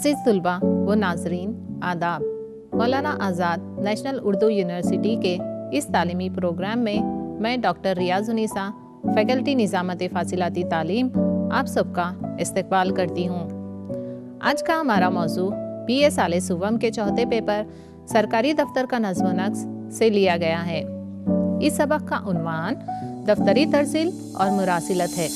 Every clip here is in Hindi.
अज़ीज़ तलबा व नाजरीन आदाब। मौलाना आज़ाद नेशनल उर्दू यूनिवर्सिटी के इस तालीमी प्रोग्राम में मैं डॉक्टर रियाजुनिसा फैकल्टी निज़ामत फासिलाती तालीम आप सबका इस्तकबाल करती हूँ। आज का हमारा मौजू बी एस आल सुवम के चौथे पेपर सरकारी दफ्तर का नज्म नक्स से लिया गया है। इस सबक का दफ्तरी तरसील और मुरासिलत है।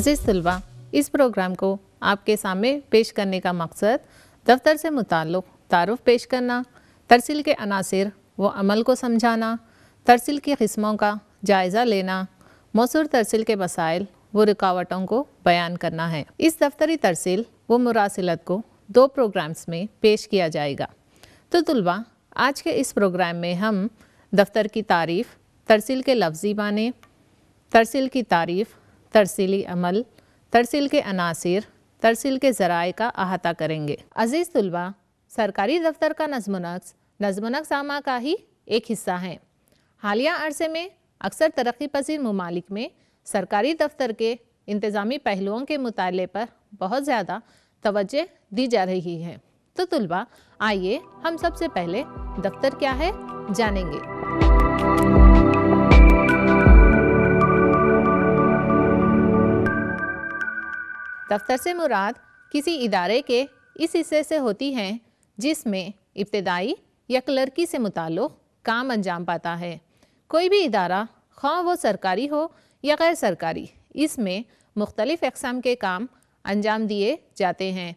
अज़ीज़ तलबा इस प्रोग्राम को आपके सामने पेश करने का मकसद दफ्तर से मुतल तारफ़ पेश करना, तरसील के अनासर व अमल को समझाना, तरसील की किस्मों का जायज़ा लेना, मौसर तरसील के मसाइल व रुकावटों को बयान करना है। इस दफ्तरी तरसील व मुरासिलत को दो प्रोग्राम्स में पेश किया जाएगा। तो तलबा, आज के इस प्रोग्राम में हम दफ्तर की तारीफ़, तरसील के लफ्ज़ी माने तरसील की तारीफ़ तरसीली अमल, तरसील के अनासर, तरसील के ज़राए का अहाता करेंगे। अज़ीज़ तलबा, सरकारी दफ्तर का नज्म नक्स नज्म नक्स आमा का ही एक हिस्सा है। हालिया अरसे में, अक्सर तरक्की पसीर ममालिक में, सरकारी दफ्तर के इंतज़ामी पहलुओं के मुताले पर बहुत ज़्यादा तवज्जो दी जा रही है। तो तलबा, आइए हम सबसे पहले दफ्तर क्या है जानेंगे। दफ्तर से मुराद किसी इदारे के इस हिस्से से होती हैं, जिसमें इब्तदाई या क्लर्की से मुताल्लुक़ काम अंजाम पाता है। कोई भी इदारा ख्वाह वो सरकारी हो या गैर सरकारी, इसमें मुख्तलिफ़ अकसाम के काम अंजाम दिए जाते हैं।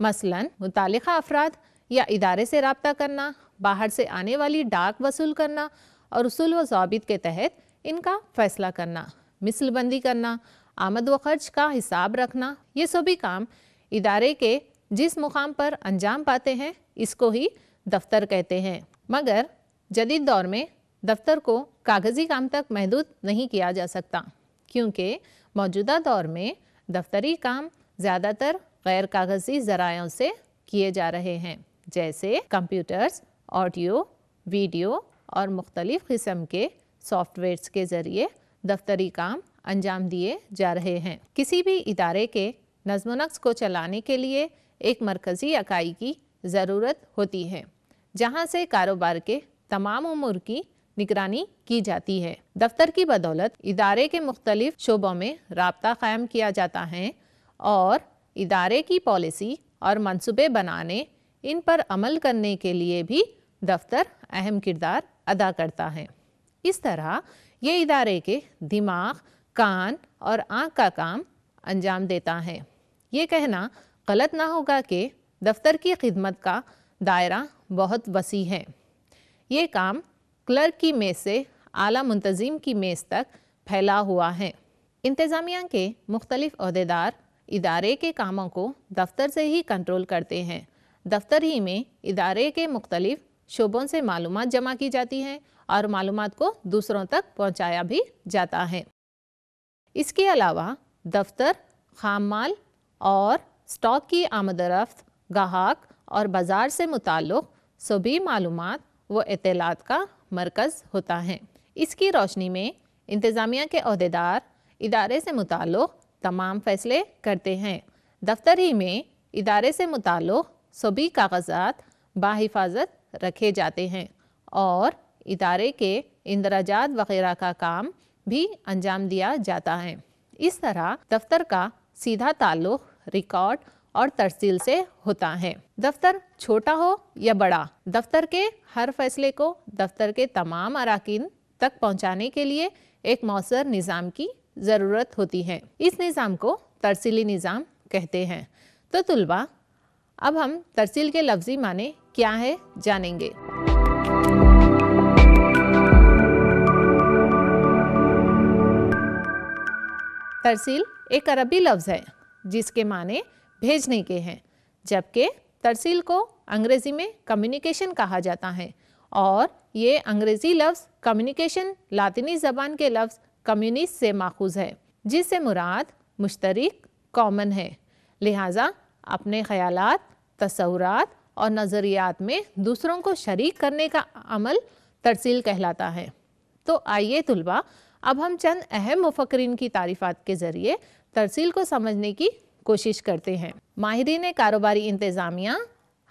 मसलन मुतल अफराद या इदारे से रबता करना, बाहर से आने वाली डाक वसूल करना और उसूल व के तहत इनका फ़ैसला करना, मिसलबंदी करना आमद व खर्च का हिसाब रखना, ये सभी काम इदारे के जिस मुकाम पर अंजाम पाते हैं, इसको ही दफ्तर कहते हैं। मगर जदीद दौर में दफ्तर को कागज़ी काम तक महदूद नहीं किया जा सकता, क्योंकि मौजूदा दौर में दफ्तरी काम ज़्यादातर गैर कागज़ी ज़रायों से किए जा रहे हैं, जैसे कंप्यूटर्स, ऑडियो, वीडियो और मुख्तलिफ़ किस्म के सॉफ्टवेयर्स के ज़रिए दफ्तरी काम अंजाम दिए जा रहे हैं। किसी भी इदारे के नज्म नक्स को चलाने के लिए एक मरकज़ी इकाई की ज़रूरत होती है, जहाँ से कारोबार के तमाम उम्र की निगरानी की जाती है। दफ्तर की बदौलत इदारे के मुख्तलिफ़ शोबों में रबता कायम किया जाता है और इदारे की पॉलिसी और मनसूबे बनाने, इन पर अमल करने के लिए भी दफ्तर अहम किरदार अदा करता है। इस तरह ये इदारे के दिमाग कान और आँख का काम अंजाम देता है। ये कहना गलत ना होगा कि दफ्तर की खिदमत का दायरा बहुत वसी है। ये काम क्लर्क की मेज़ से आला मुंतज़िम की मेज़ तक फैला हुआ है। इंतज़ामिया के मुख्तलिफ़ अहदेदार इदारे के कामों को दफ्तर से ही कंट्रोल करते हैं। दफ्तर ही में इदारे के मुख्तलिफ़ शोबों से मालूम जमा की जाती हैं और मालूम को दूसरों तक पहुँचाया भी जाता है। इसके अलावा दफ्तर खाम माल और स्टॉक की आमदरफ्त, गाहक और बाज़ार से मुतल सभी मालूम व इतलात का मरकज़ होता है। इसकी रोशनी में इंतज़ामिया के अहदेदार, इदारे से मुतल तमाम फ़ैसले करते हैं। दफ्तर ही में इदारे से मुतल सभी कागजात बाहिफाजत रखे जाते हैं और इदारे के इंदराजात वगैरह का काम भी अंजाम दिया जाता है। इस तरह दफ्तर का सीधा ताल्लुक रिकॉर्ड और तरसील से होता है। दफ्तर छोटा हो या बड़ा, दफ्तर के हर फैसले को दफ्तर के तमाम अरकान तक पहुँचाने के लिए एक मौसर निज़ाम की ज़रूरत होती है। इस निज़ाम को तरसीली निज़ाम कहते हैं। तो तुलबा अब हम तरसील के लफ्ज़ी माने क्या है जानेंगे। तरसील एक अरबी लफ्ज़ है, जिसके माने भेजने के हैं, जबकि तरसील को अंग्रेज़ी में कम्युनिकेशन कहा जाता है, और ये अंग्रेज़ी लफ्ज़ कम्युनिकेशन लातिनी ज़बान के लफ्ज़ कम्युनिस्ट से माखूज है, जिससे मुराद मुश्तरक कॉमन है। लिहाजा अपने ख्याल तस्वुरात और नज़रियात में दूसरों को शरीक करने का अमल तरसील कहलाता है। तो आइए तुलबा अब हम चंद अहम मुफक्रीन की तारीफ़ात के ज़रिए तरसील को समझने की कोशिश करते हैं। माहरीन कारोबारी इंतज़ामिया,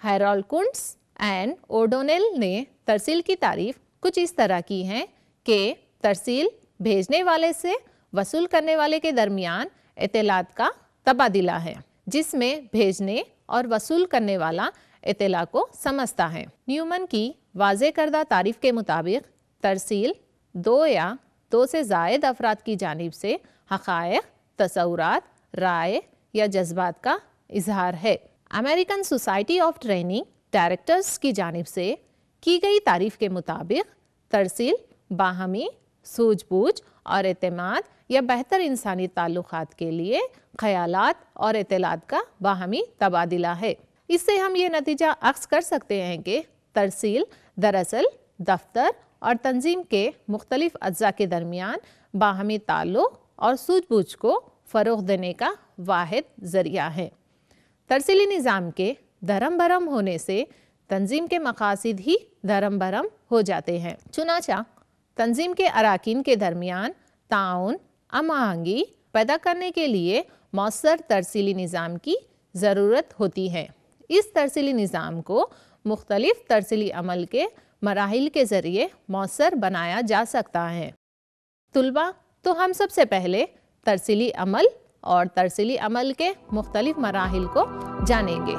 हैरोल्ड कुंट्स एंड ओडोनेल ने तरसील की तारीफ़ कुछ इस तरह की है कि तरसील भेजने वाले से वसूल करने वाले के दरमियान इतलात का तबादला है, जिसमें भेजने और वसूल करने वाला इतला को समझता है। न्यूमन की वाज करदा तारीफ़ के मुताबिक तरसील दो या दो से जायद अफराद की जानब से हक़ तस्वूरात राय या जज्बात का इजहार है। American Society of Training Directors की जानब से की गई तारीफ़ के मुताबिक तरसील, बाहमी, सूझबूझ और अतमाद या बेहतर इंसानी ताल्लुक़ के लिए ख्याल और इतलात का बाहमी तबादला है। इससे हम ये नतीजा अक्स कर सकते हैं कि तरसील दरअसल दफ्तर और तंजीम के मुख्तलिफ़ अज्जा के दरमियान बाहमी ताल्लुक़ और सूझबूझ को फ़रोग देने का वाद ज़रिया है। तरसीली निज़ाम के धर्म भरम होने से तंजीम के मकासद ही धर्म भरम हो जाते हैं। चुनाचा, तंजीम के अरकान के दरमियान ताउन अमाहंगी पैदा करने के लिए मौसर तरसीली निज़ाम की ज़रूरत होती है। इस तरसीली निज़ाम को मुख्तलिफ़ तरसीली अमल के मराहल के ज़रिए मौसर बनाया जा सकता है। तुलबा तो हम सबसे पहले तरसीली अमल और तरसीली अमल के मुख्तलिफ़ मराहल को जानेंगे।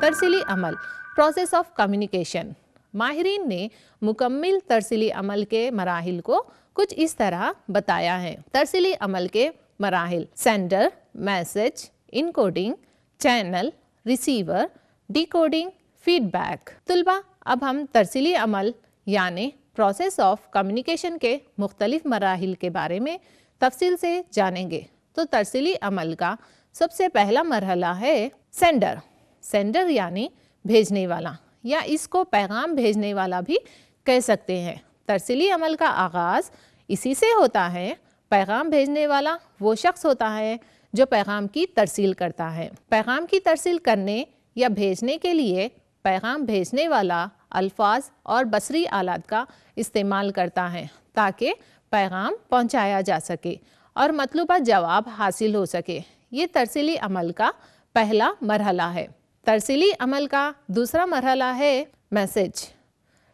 तरसीली अमल प्रोसेस ऑफ़ कम्युनिकेशन माहरीन ने मुकम्मल तरसीली अमल के मराहल को कुछ इस तरह बताया है। तरसीली अमल के मराहल sender message encoding channel receiver decoding feedback तुलबा, अब हम तरसीली अमल, यानि प्रोसेस ऑफ़ कम्युनिकेशन के मुख्तलिफ़ मराहल के बारे में तफसील से जानेंगे। तो तरसीली अमल का सबसे पहला मरहला है सेंडर सेंडर यानी भेजने वाला, या इसको पैगाम भेजने वाला भी कह सकते हैं। तरसीली अमल का आगाज़ इसी से होता है पैगाम भेजने वाला वो शख्स होता है जो पैगाम की तरसील करता है। पैगाम की तरसील करने या भेजने के लिए पैगाम भेजने वाला अल्फाज और बसरी आलात का इस्तेमाल करता है ताकि पैगाम पहुँचाया जा सके और मतलूबा जवाब हासिल हो सके। ये तरसीली अमल का पहला मरहला है। तरसीली अमल का दूसरा मरहला है मैसेज,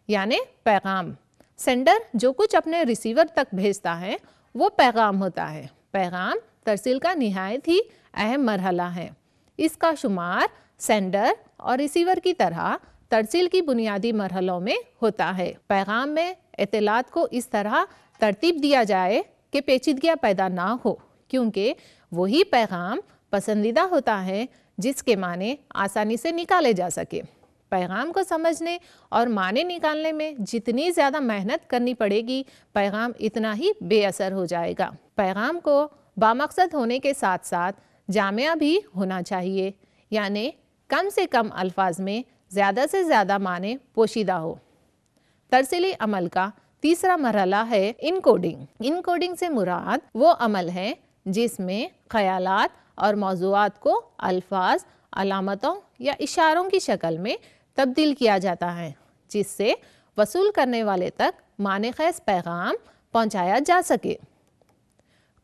यानि पैगाम। सेंडर जो कुछ अपने रिसीवर तक भेजता है वो पैगाम होता है। पैगाम तरसील का नहायत ही अहम मरहला है। इसका शुमार सेंडर और रिसीवर की तरह तरसील की बुनियादी मरहलों में होता है। पैगाम में इतलात को इस तरह तरतीब दिया जाए कि पेचीदगियाँ पैदा ना हो, क्योंकि वही पैगाम पसंदीदा होता है जिसके माने आसानी से निकाले जा सके। पैगाम को समझने और माने निकालने में जितनी ज़्यादा मेहनत करनी पड़ेगी, पैगाम इतना ही बेअसर हो जाएगा। पैगाम को बामकसद होने के साथ साथ जामिया भी होना चाहिए, यानि कम से कम अल्फाज में ज़्यादा से ज़्यादा माने पोशीदा हो। तरसीली अमल का तीसरा मरहला है इनकोडिंग। इनकोडिंग से मुराद वो अमल है जिसमें ख्यालात और मौजूद को अल्फाज, अलामतों या इशारों की शक्ल में तब्दील किया जाता है, जिससे वसूल करने वाले तक मान खैस पैगाम पहुँचाया जा सके।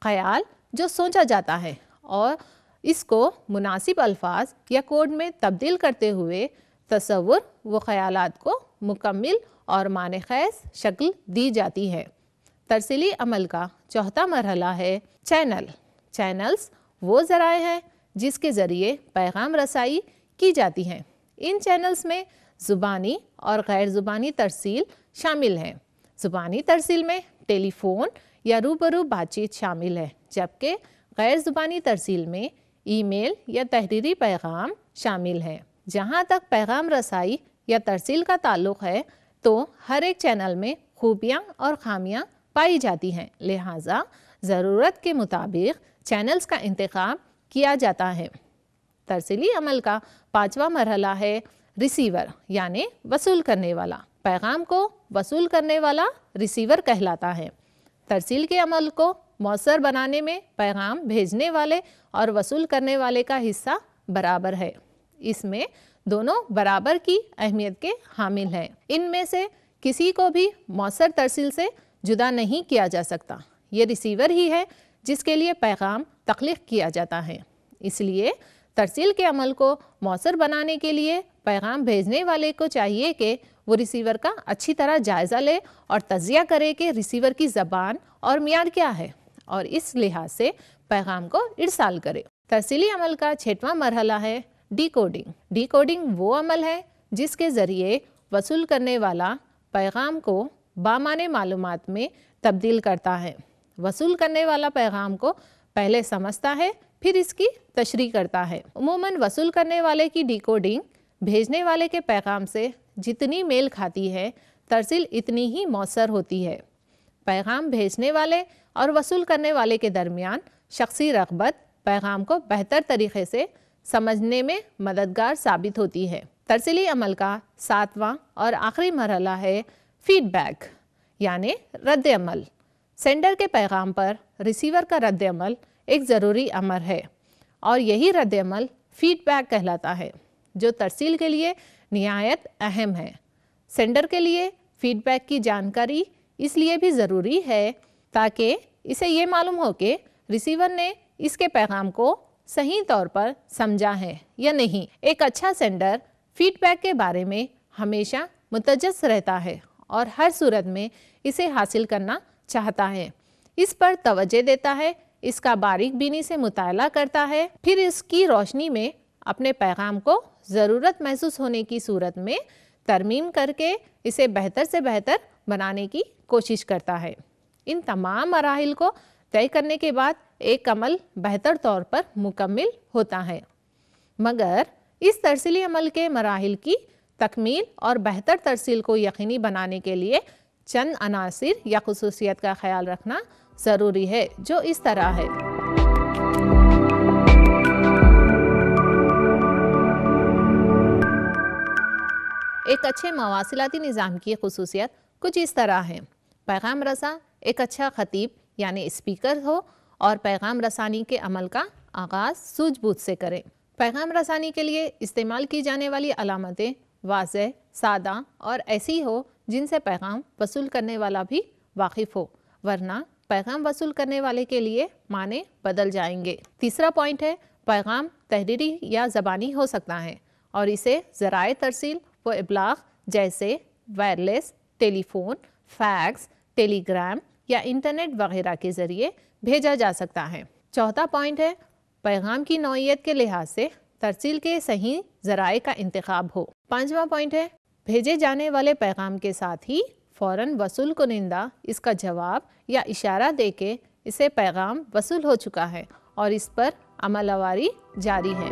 ख्याल जो सोचा जाता है और इसको मुनासिब अल्फाज या कोड में तब्दील करते हुए तस्वुर व ख्याल को मुकम्मल और मान खैस शक्ल दी जाती है। तरसीली अमल का चौथा मरहला है चैनल। चैनल्स वो ज़राए हैं जिसके ज़रिए पैगाम रसाई की जाती हैं। इन चैनल्स में ज़ुबानी और गैर ज़ुबानी तरसील शामिल हैं। ज़ुबानी तरसील में टेलीफोन या रूबरू बातचीत शामिल है, जबकि गैर ज़ुबानी तरसील में ईमेल या तहरीरी पैगाम शामिल है। जहाँ तक पैगाम रसाई या तरसील का ताल्लुक़ है तो हर एक चैनल में खूबियाँ और खामियाँ पाई जाती हैं। लिहाजा ज़रूरत के मुताबिक चैनल्स का इंतखब किया जाता है। तरसीली अमल का पाँचवा मरहला है रिसीवर, यानि वसूल करने वाला। पैगाम को वसूल करने वाला रिसीवर कहलाता है। तरसील के अमल को मौसर बनाने में पैगाम भेजने वाले और वसूल करने वाले का हिस्सा बराबर है। इसमें दोनों बराबर की अहमियत के हामिल हैं। इनमें से किसी को भी मौसर तरसील से जुदा नहीं किया जा सकता। ये रिसीवर ही है जिसके लिए पैगाम तख्लीक किया जाता है। इसलिए तरसील के अमल को मौसर बनाने के लिए पैगाम भेजने वाले को चाहिए कि वो रिसीवर का अच्छी तरह जायज़ा ले और तजिया करे कि रिसीवर की ज़बान और मैार क्या है और इस लिहाज से पैगाम को इरसाल करे। तरसीली अमल का छठवां मरहला है डी कोडिंग डी कोडिंग वो अमल है जिसके ज़रिए वसूल करने वाला पैगाम को बामाने मालूम में तब्दील करता है। वसूल करने वाला पैगाम को पहले समझता है फिर इसकी तशरी करता है। उमूमन वसूल करने वाले की डिकोडिंग भेजने वाले के पैगाम से जितनी मेल खाती है, तरसील इतनी ही मौसर होती है। पैगाम भेजने वाले और वसूल करने वाले के दरमियान शख्सी रगबत पैगाम को बेहतर तरीके से समझने में मददगार साबित होती है। तरसीली अमल का सातवां और आखिरी मरहला है फीडबैक, यानी रद्द अमल। सेंडर के पैगाम पर रिसीवर का रद्द अमल एक ज़रूरी अमर है। और यही रद्द अमल फीडबैक कहलाता है, जो तरसील के लिए नहायत अहम है। सेंडर के लिए फीडबैक की जानकारी इसलिए भी ज़रूरी है ताकि इसे ये मालूम हो कि रिसीवर ने इसके पैगाम को सही तौर पर समझा है या नहीं। एक अच्छा सेंडर फीडबैक के बारे में हमेशा मुतजस रहता है और हर सूरत में इसे हासिल करना चाहता है। इस पर तवज्जो देता है इसका बारीक बीनी से मुताला करता है। फिर इसकी रोशनी में अपने पैगाम को ज़रूरत महसूस होने की सूरत में तरमीम करके इसे बेहतर से बेहतर बनाने की कोशिश करता है। इन तमाम मराहल को तय करने के बाद एक अमल बेहतर तौर पर मुकम्मल होता है। मगर इस तरसीली अमल के मराहल की तकमील और बेहतर तरसील को यकीनी बनाने के लिए चंद अनासर या खसूसियत का ख्याल रखना ज़रूरी है, जो इस तरह है। एक अच्छे मवासिलाती निज़ाम की खसूसियत कुछ इस तरह है। पैगाम रसा एक अच्छा ख़तीब, यानी स्पीकर हो, और पैगाम रसानी के अमल का आगाज़ सूझबूझ से करें। पैगाम रसानी के लिए इस्तेमाल की जाने वाली अलामतें वाज सादा और ऐसी हो, जिनसे पैगाम वसूल करने वाला भी वाकिफ़ हो, वरना पैगाम वसूल करने वाले के लिए माने बदल जाएँगे। तीसरा पॉइंट है, पैगाम तहरीरी या ज़बानी हो सकता है और इसे ज़राए तरसील व इबलाग जैसे वायरलेस टेलीफोन फैक्स टेलीग्राम या इंटरनेट वगैरह के ज़रिए भेजा जा सकता है। चौथा पॉइंट है, पैगाम की नौीयत के लिहाज से तरसील के सही ज़राए का इंतखब हो। पाँचवा पॉइंट है, भेजे जाने वाले पैगाम के साथ ही फ़ौर वसूल कुनिंदा इसका जवाब या इशारा दे के इसे पैगाम वसूल हो चुका है और इस पर अमलवारी जारी है।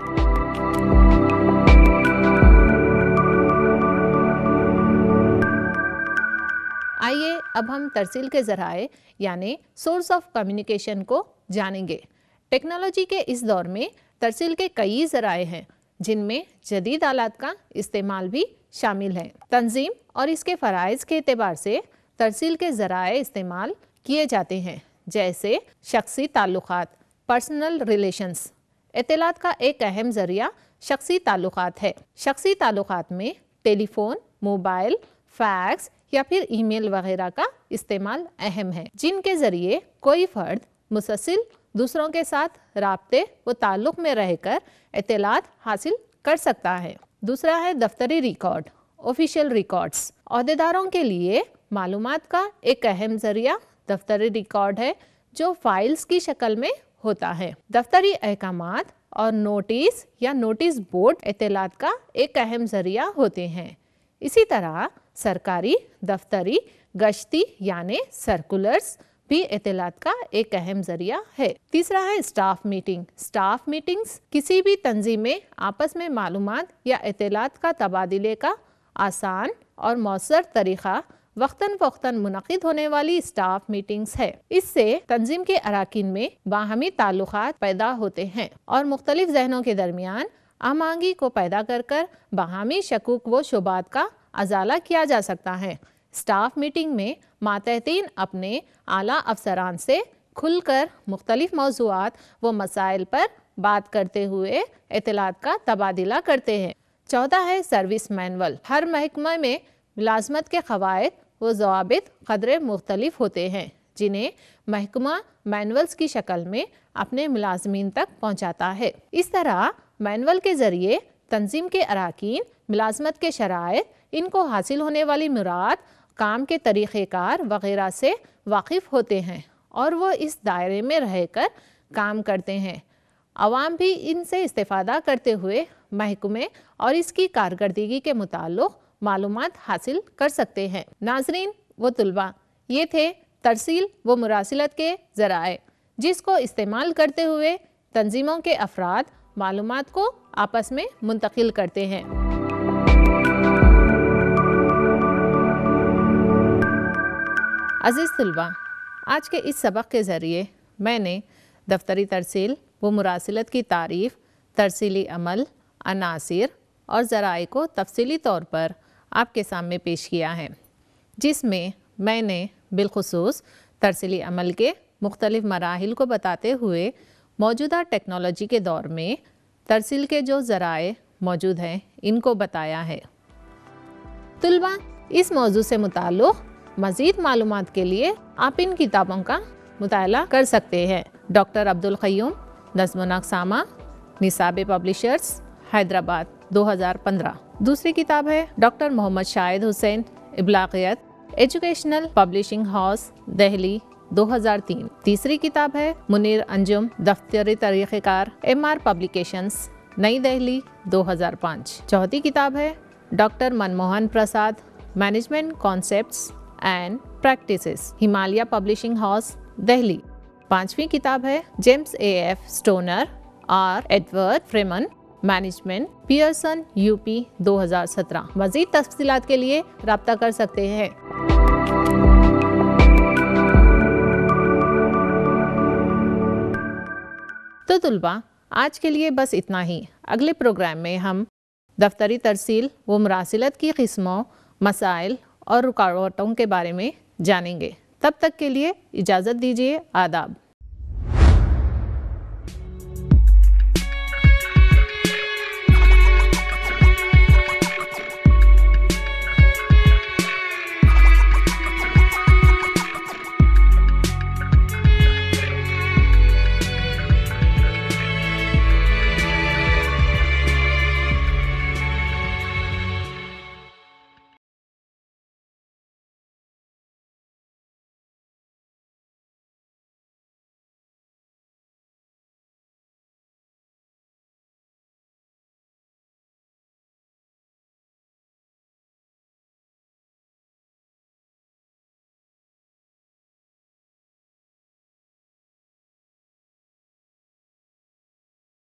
आइए अब हम तरसील के ज़राए, यानी सोर्स ऑफ़ कम्युनिकेशन को जानेंगे। टेक्नोलॉजी के इस दौर में तरसील के कई ज़राए हैं, जिनमें जदीद आलात का इस्तेमाल भी शामिल है। तंजीम और इसके फ़रज़ के अतबार से तरसील के ज़राए इस्तेमाल किए जाते हैं, जैसे शख्सी ताल्लुक़ पर्सनल रिलेशंस। इतलात का एक अहम ज़रिया शख्सी ताल्लुक़ है। शख्सी ताल्लुक़ में टेलीफोन, मोबाइल, फैक्स या फिर ईमेल वगैरह का इस्तेमाल अहम है, जिनके ज़रिए कोई फ़र्द मुसलसिल दूसरों के साथ रबते व ताल्लुक़ में रहकर इतलात हासिल कर सकता है। दूसरा है दफ्तरी रिकॉर्ड, ऑफिशियल रिकॉर्ड्स। अहदेदारों के लिए मालूम का एक अहम ज़रिया दफ्तरी रिकॉर्ड है, जो फाइल्स की शक्ल में होता है। दफ्तरी अहकाम और नोटिस या नोटिस बोर्ड इतलात का एक अहम ज़रिया होते हैं। इसी तरह सरकारी दफ्तरी, गश्ती यानी सर्कुलर्स भी इतलात का एक अहम ज़रिया है। तीसरा है स्टाफ मीटिंग। स्टाफ मीटिंग्स किसी भी तंजीम में आपस में मालूम या इतलात का तबादले का आसान और मौसर तरीक़ा वक्ता फ़वक्ता मुनद होने वाली स्टाफ मीटिंग्स है। इससे तंजीम के अरकान में बाहमी ताल्लुक पैदा होते हैं और मुख्तलिफ़ जहनों के दरमियान आमांगी को पैदा कर कर बाहमी शकूक व शुबात का अजाला किया जा सकता है। स्टाफ मीटिंग में मातहतीन अपने आला अफसरान से खुलकर मुख्तलिफ़ मौजूद व मसाइल पर बात करते हुए इतलात का तबादला करते हैं। चौदह है सर्विस मैनुअल। हर महकमा में मुलाजमत के कवायद व जवाब कदरे मुख्तलिफ़ होते हैं, जिन्हें महकमा मैनुअल्स की शक्ल में अपने मुलाजमीन तक पहुँचाता है। इस तरह मैनुअल के ज़रिए तंजीम के अरकान, मुलाजमत के शराइ इनको हासिल होने वाली मुराद, काम के तरीक़ेकार वगैरह से वाकिफ़ होते हैं और वो इस दायरे में रह कर काम करते हैं। आवाम भी इनसे इस्तेफादा करते हुए महकमे और इसकी कारकर्दगी के मुताल्लिक मालूम हासिल कर सकते हैं। नाजरीन, व तलबा। ये थे तरसील व मुरासिलत के ज़राए, जिसको इस्तेमाल करते हुए तंजीमों के अफराद मालूम को आपस में मुंतकिल करते हैं। अज़ीज़ तलबा, आज के इस सबक के ज़रिए मैंने दफ्तरी तरसील व मुरासिलत की तारीफ़, तरसीली अमल, अनासर और ज़राए को तफसली तौर पर आपके सामने पेश किया है, जिसमें मैंने बिलखसूस तरसीली अमल के मुख्तलिफ़ मराहल को बताते हुए मौजूदा टेक्नोलॉजी के दौर में तरसील के जो ज़राए मौजूद हैं, इनको बताया है। तलबा, इस मौजू से मुताल्लिक़ मज़ीद मालूम के लिए आप इन किताबों का मुताला कर सकते हैं। डॉक्टर अब्दुल क़यूम नज़म नक्सामा निसाब पब्लिशर्स, हैदराबाद 2015 दूसरी किताब है डॉक्टर मोहम्मद शाहिद हुसैन इबलाकियत एजुकेशनल पब्लिशिंग हाउस दिल्ली 2003 तीसरी किताब है मुनीर अंजुम, दफ्तरी तरीक़ेकार, एम आर पब्लिकेशंस, नई दिल्ली 2005 चौथी किताब है doctor Manmohan Prasad, management concepts and practices, Himalaya publishing house Delhi पांचवी किताब है James A F Stoner, R Edward Freeman management, Pearson, UP 2017 मजीद तफसीत के लिए रबता कर सकते हैं। तो तुलबा, आज के लिए बस इतना ही। अगले प्रोग्राम में हम दफ्तरी तरसील व मरासिलत की किस्मों, मसाइल और रुकावटों के बारे में जानेंगे। तब तक के लिए इजाज़त दीजिए, आदाब।